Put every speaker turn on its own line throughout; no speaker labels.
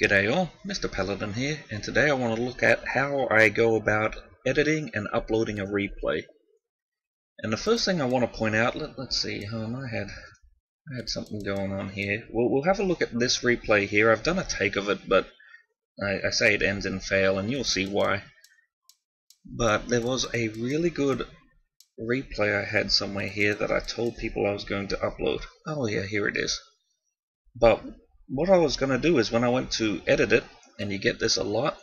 G'day all, Mr. Paladin here, and today I want to look at how I go about editing and uploading a replay. And the first thing I want to point out, let, us see, um, I had I had something going on here. We'll, we'll have a look at this replay here. I've done a take of it, but I, I say it ends in fail, and you'll see why. But there was a really good replay I had somewhere here that I told people I was going to upload. Oh yeah, here it is. But what I was going to do is when I went to edit it, and you get this a lot,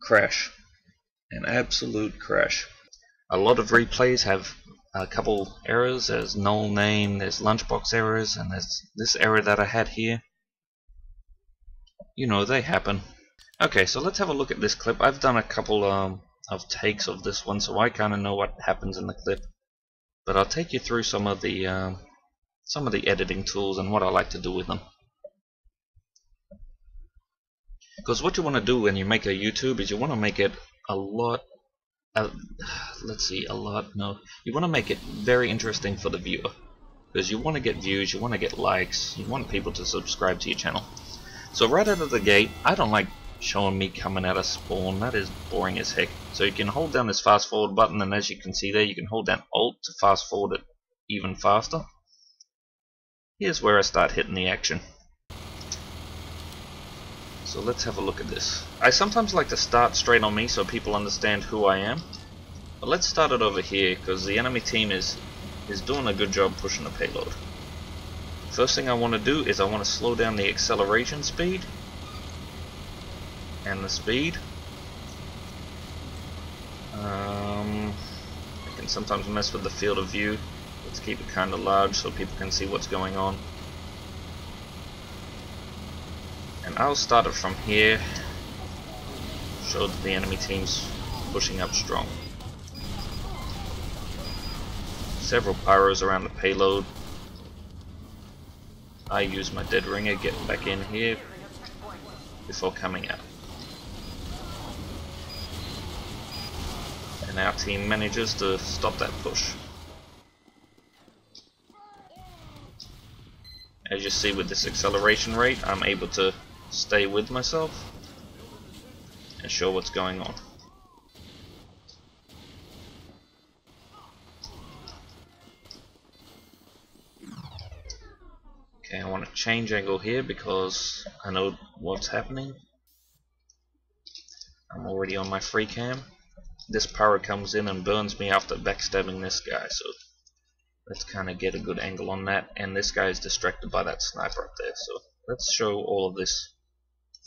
crash. An absolute crash. A lot of replays have a couple errors. There's null name, there's lunchbox errors, and there's this error that I had here. You know, they happen. Okay, so let's have a look at this clip. I've done a couple um, of takes of this one, so I kind of know what happens in the clip. But I'll take you through some of the um, some of the editing tools and what I like to do with them. Because what you want to do when you make a YouTube is you want to make it a lot, uh, let's see, a lot, no, you want to make it very interesting for the viewer. Because you want to get views, you want to get likes, you want people to subscribe to your channel. So right out of the gate, I don't like showing me coming out of spawn, that is boring as heck. So you can hold down this fast forward button and as you can see there, you can hold down Alt to fast forward it even faster. Here's where I start hitting the action. So let's have a look at this. I sometimes like to start straight on me so people understand who I am. But let's start it over here because the enemy team is is doing a good job pushing the payload. First thing I want to do is I want to slow down the acceleration speed and the speed. Um, I can sometimes mess with the field of view Let's keep it kind of large so people can see what's going on. And I'll start it from here. Show that the enemy team's pushing up strong. Several pyros around the payload. I use my dead ringer, get back in here before coming out. And our team manages to stop that push. As you see with this acceleration rate, I'm able to stay with myself and show what's going on. Okay, I want to change angle here because I know what's happening. I'm already on my free cam. This pyro comes in and burns me after backstabbing this guy, so let's kind of get a good angle on that and this guy is distracted by that sniper up there so let's show all of this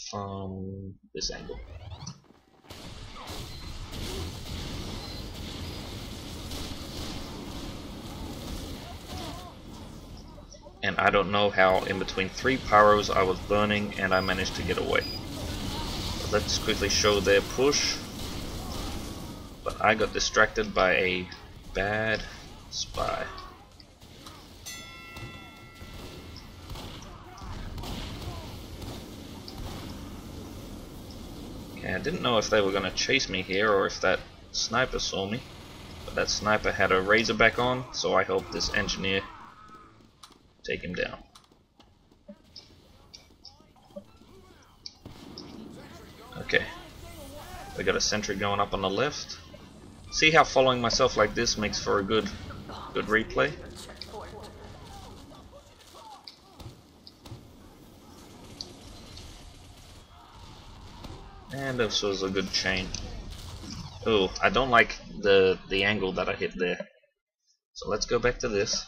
from this angle. And I don't know how in between three pyros I was burning and I managed to get away. Let's quickly show their push. But I got distracted by a bad spy didn't know if they were going to chase me here or if that sniper saw me. But that sniper had a razorback on, so I helped this engineer take him down. Okay. We got a sentry going up on the left. See how following myself like this makes for a good good replay? And this was a good chain. Oh, I don't like the the angle that I hit there. So let's go back to this.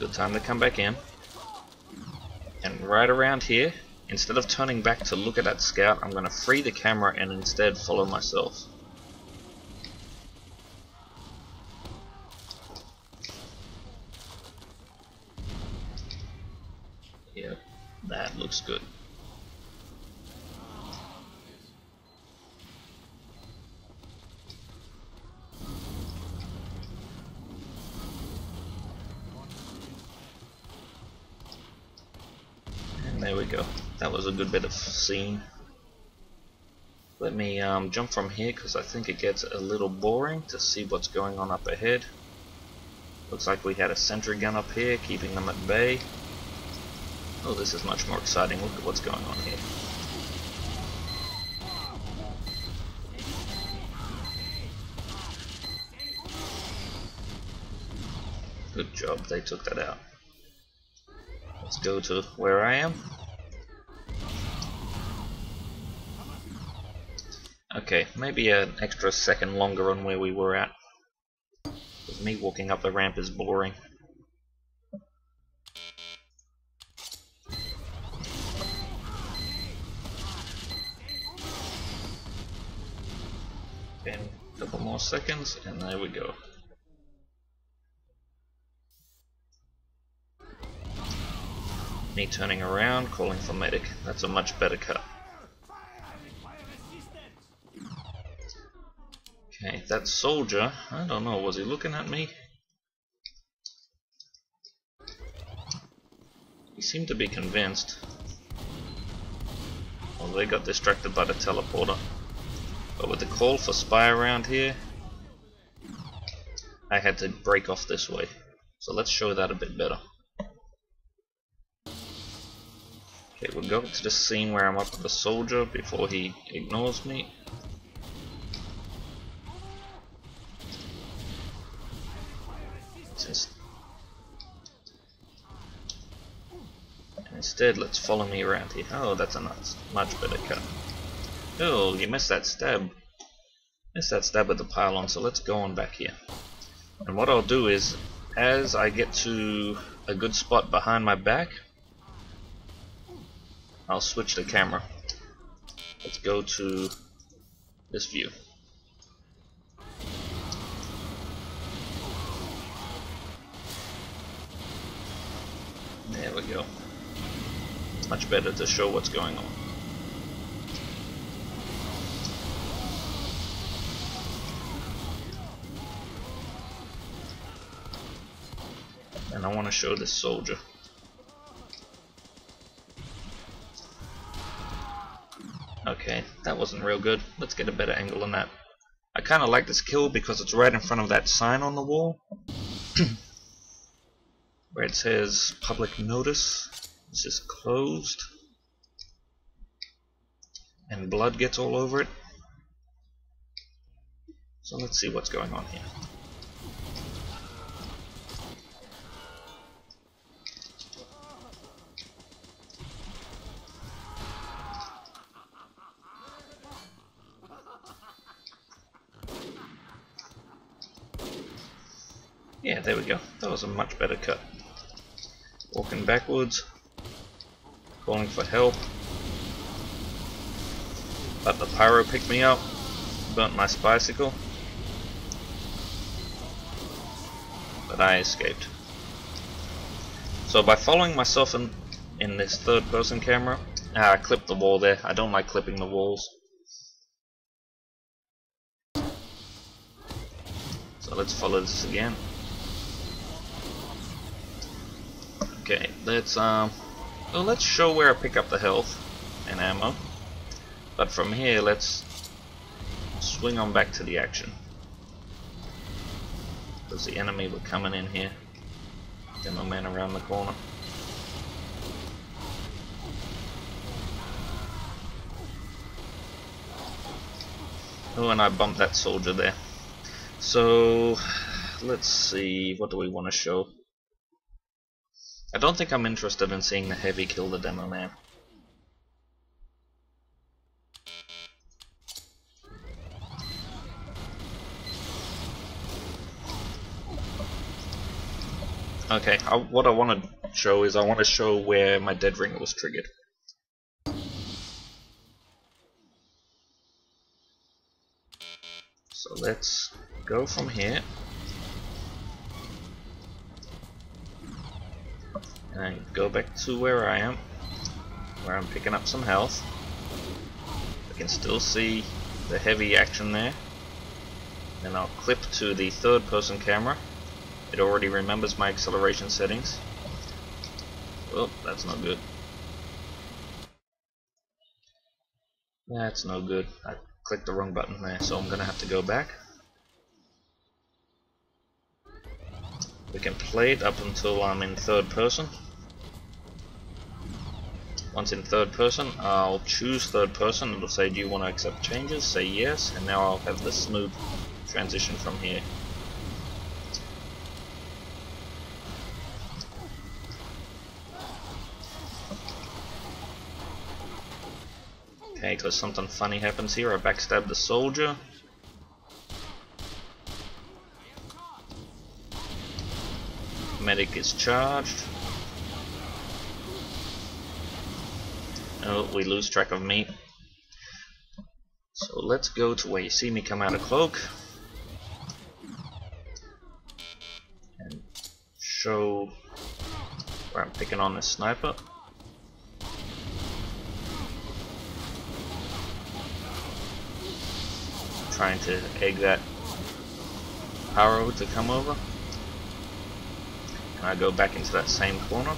Good time to come back in. And right around here, instead of turning back to look at that scout, I'm going to free the camera and instead follow myself. Yep. That looks good. And there we go. That was a good bit of scene. Let me um, jump from here because I think it gets a little boring to see what's going on up ahead. Looks like we had a sentry gun up here, keeping them at bay. Oh, this is much more exciting. Look at what's going on here. Good job, they took that out. Let's go to where I am. Okay, maybe an extra second longer on where we were at. me walking up the ramp is boring. And a couple more seconds, and there we go. Me turning around, calling for medic. That's a much better cut. Okay, that soldier, I don't know, was he looking at me? He seemed to be convinced. Well, they got distracted by the teleporter. But with the call for spy around here, I had to break off this way. So let's show that a bit better. Okay, we'll go to the scene where I'm up with the soldier before he ignores me. Instead, let's follow me around here. Oh, that's a nice, much better cut. Oh, you missed that stab. Missed that stab at the pylon, so let's go on back here. And what I'll do is, as I get to a good spot behind my back, I'll switch the camera. Let's go to this view. There we go. Much better to show what's going on. I want to show this soldier. Okay, that wasn't real good. Let's get a better angle on that. I kind of like this kill because it's right in front of that sign on the wall. where it says public notice. This is closed. And blood gets all over it. So let's see what's going on here. There we go. That was a much better cut. Walking backwards, calling for help. But the pyro picked me up, burnt my bicycle. But I escaped. So by following myself in, in this third person camera, ah, I clipped the wall there. I don't like clipping the walls. So let's follow this again. Okay, let's um, well, let's show where I pick up the health and ammo. But from here, let's swing on back to the action. Because the enemy were coming in here. Demo man around the corner. Oh, and I bumped that soldier there. So, let's see, what do we want to show? I don't think I'm interested in seeing the heavy kill the demo man. Okay, I, what I want to show is I want to show where my dead ring was triggered. So let's go from here and go back to where I am, where I'm picking up some health. I can still see the heavy action there. And I'll clip to the third person camera. It already remembers my acceleration settings. Well, that's not good. That's no good. I clicked the wrong button there, so I'm gonna have to go back. We can play it up until I'm in third person. Once in third person, I'll choose third person. It'll say, do you want to accept changes? Say yes, and now I'll have the smooth transition from here. Okay, because something funny happens here. I backstab the soldier. Medic is charged. Oh, we lose track of me. So let's go to where you see me come out of cloak. And show where I'm picking on this sniper. Trying to egg that arrow to come over. And I go back into that same corner.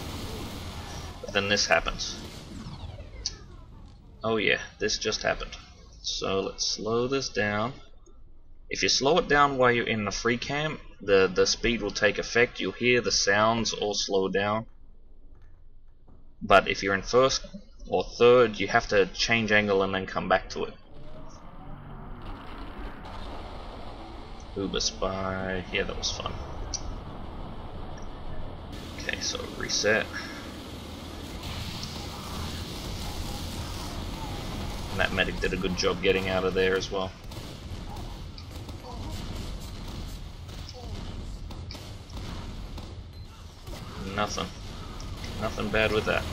But then this happens. Oh yeah, this just happened. So let's slow this down. If you slow it down while you're in the free cam, the, the speed will take effect. You'll hear the sounds all slow down. But if you're in first or third, you have to change angle and then come back to it. Uber Spy, yeah that was fun. Okay, so reset. And that medic did a good job getting out of there as well. Nothing. Nothing bad with that.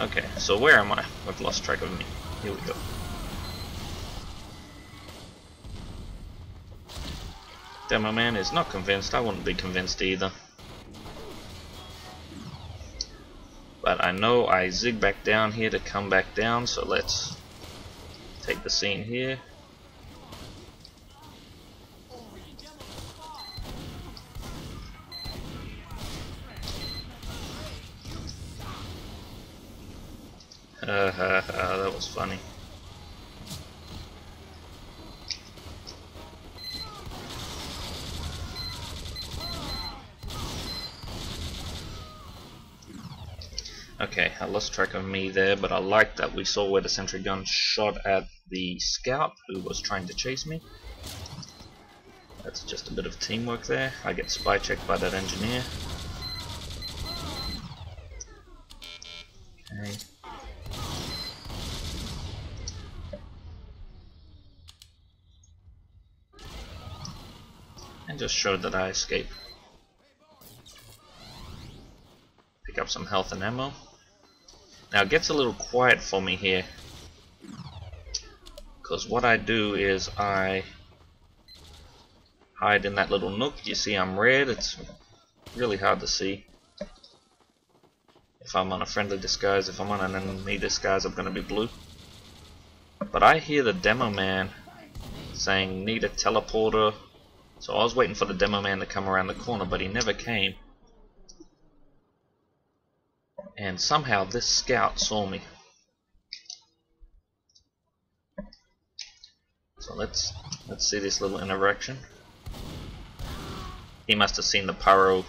Okay, so where am I? I've lost track of me. Here we go. Demo man is not convinced. I wouldn't be convinced either. Know I zig back down here to come back down, so let's take the scene here. Uh, uh, uh, that was funny. Okay, I lost track of me there, but I like that we saw where the sentry gun shot at the scout who was trying to chase me. That's just a bit of teamwork there. I get spy checked by that engineer. Okay. And just showed that I escape. Pick up some health and ammo. Now it gets a little quiet for me here. Because what I do is I hide in that little nook. You see I'm red. It's really hard to see. If I'm on a friendly disguise if I'm on an enemy disguise I'm gonna be blue. But I hear the demo man saying need a teleporter. So I was waiting for the demo man to come around the corner but he never came and somehow this scout saw me. So let's let's see this little interaction. He must have seen the pyro.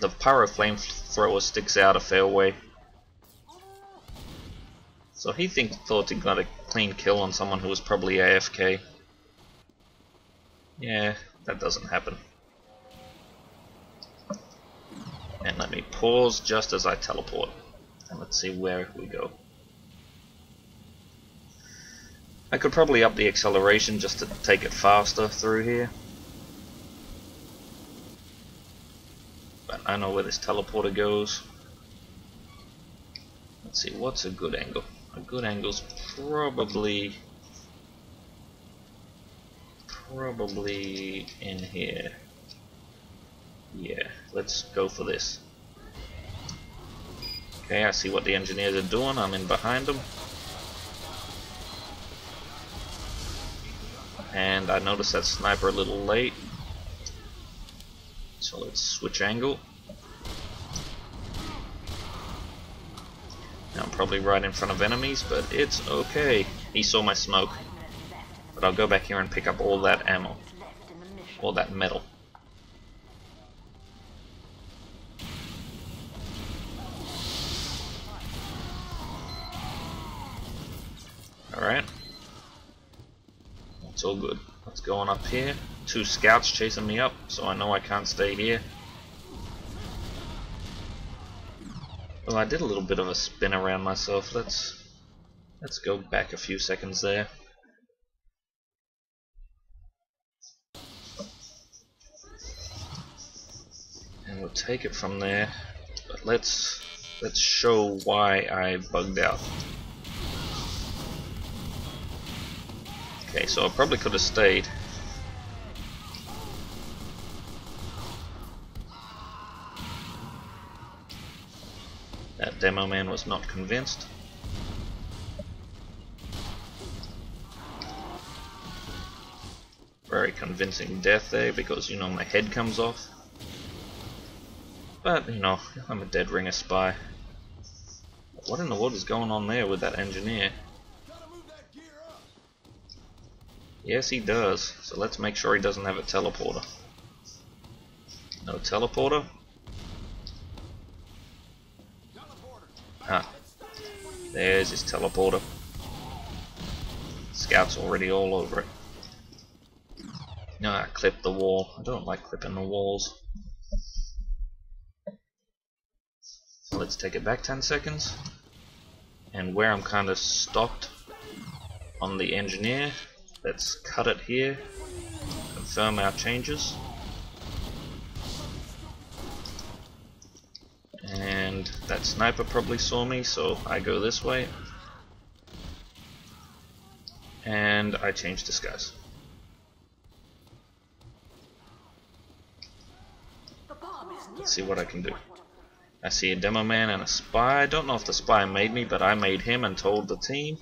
The pyro flamethrower sticks out a fair way. So he think, thought he got a clean kill on someone who was probably AFK. Yeah, that doesn't happen. And let me pause just as I teleport. And let's see where we go. I could probably up the acceleration just to take it faster through here. But I know where this teleporter goes. Let's see, what's a good angle? A good angle's probably probably in here. Yeah, let's go for this. Okay, I see what the engineers are doing. I'm in behind them. And I noticed that sniper a little late. So let's switch angle. Now I'm probably right in front of enemies, but it's okay. He saw my smoke. But I'll go back here and pick up all that ammo. All that metal. Alright. It's all good. Let's go on up here. Two scouts chasing me up, so I know I can't stay here. Well, I did a little bit of a spin around myself. Let's let's go back a few seconds there. And we'll take it from there. But let's let's show why I bugged out. Okay, so I probably could have stayed. That demo man was not convinced. Very convincing death there because, you know, my head comes off. But, you know, I'm a dead ringer spy. What in the world is going on there with that engineer? Yes, he does. So let's make sure he doesn't have a teleporter. No teleporter? Ah. There's his teleporter. Scout's already all over it. No, I clipped the wall. I don't like clipping the walls. Let's take it back 10 seconds. And where I'm kind of stopped on the engineer, Let's cut it here, confirm our changes. And that sniper probably saw me, so I go this way. And I change disguise. Let's see what I can do. I see a demo man and a spy. I don't know if the spy made me, but I made him and told the team.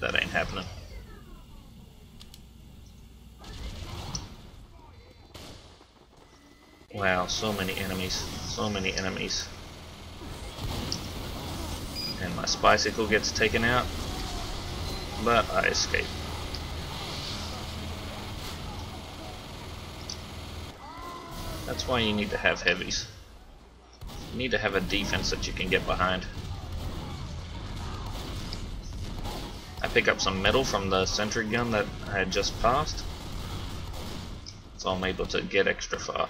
That ain't happening. Wow, so many enemies. So many enemies. And my bicycle gets taken out. But I escape. That's why you need to have heavies. You need to have a defense that you can get behind. I pick up some metal from the sentry gun that I had just passed. So I'm able to get extra far.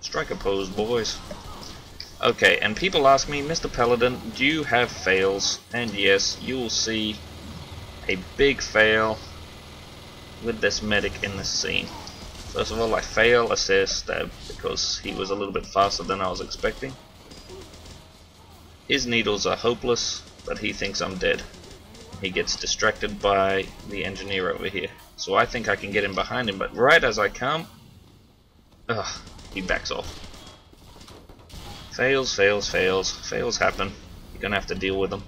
Strike a pose, boys. Okay, and people ask me, Mr. Paladin, do you have fails? And yes, you will see a big fail with this medic in this scene. First of all, I fail assist stab because he was a little bit faster than I was expecting. His needles are hopeless, but he thinks I'm dead. He gets distracted by the engineer over here. So I think I can get him behind him, but right as I come, ugh, he backs off. Fails, fails, fails. Fails happen. You're gonna have to deal with them.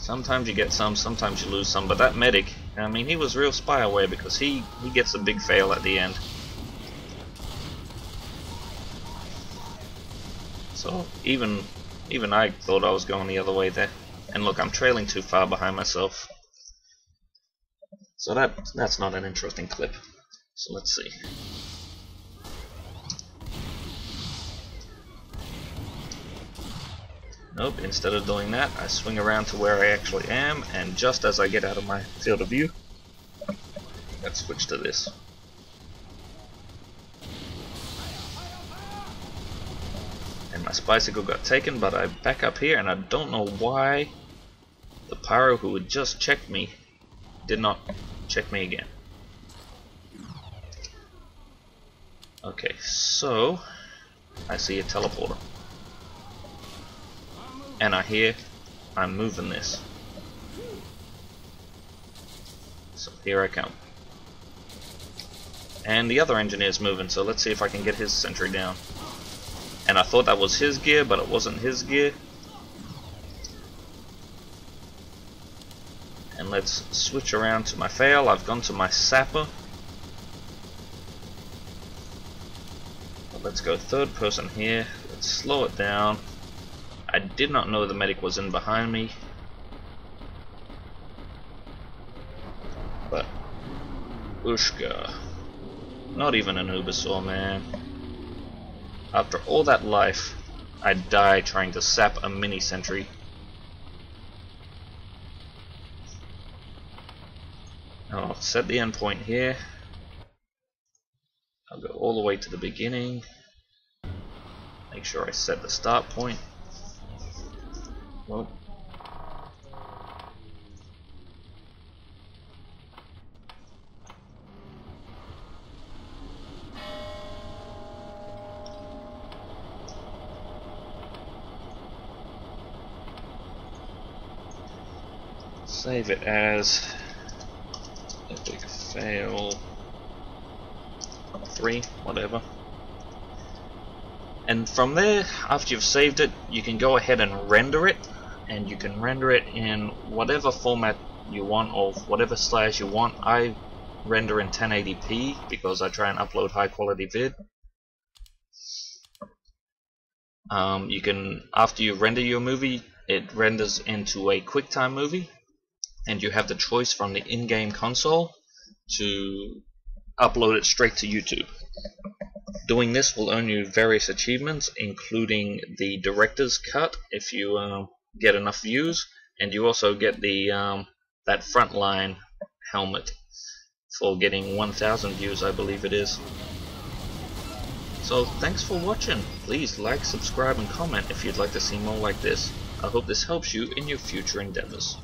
Sometimes you get some, sometimes you lose some, but that medic, I mean, he was real spy away because he, he gets a big fail at the end. So even even I thought I was going the other way there. And look, I'm trailing too far behind myself. So that that's not an interesting clip. So let's see. Nope, instead of doing that, I swing around to where I actually am, and just as I get out of my field of view, let's switch to this. My bicycle got taken, but I back up here and I don't know why the pyro who had just checked me did not check me again. Okay, so I see a teleporter. And I hear I'm moving this. So here I come. And the other engineer's moving, so let's see if I can get his sentry down and I thought that was his gear but it wasn't his gear and let's switch around to my fail I've gone to my sapper let's go third person here. Let's slow it down. I did not know the medic was in behind me. But Ushka. Not even an Ubersaw, man. After all that life, I die trying to sap a mini sentry. I'll set the endpoint here. I'll go all the way to the beginning. Make sure I set the start point. Well, save it as epic fail 3, whatever. And from there, after you've saved it, you can go ahead and render it, and you can render it in whatever format you want or whatever size you want. I render in 1080p because I try and upload high quality vid. Um, you can, after you render your movie, it renders into a QuickTime movie, and you have the choice from the in-game console to upload it straight to YouTube. Doing this will earn you various achievements, including the director's cut if you uh, get enough views, and you also get the um, that frontline helmet for getting 1,000 views, I believe it is. So thanks for watching. Please like, subscribe, and comment if you'd like to see more like this. I hope this helps you in your future endeavors.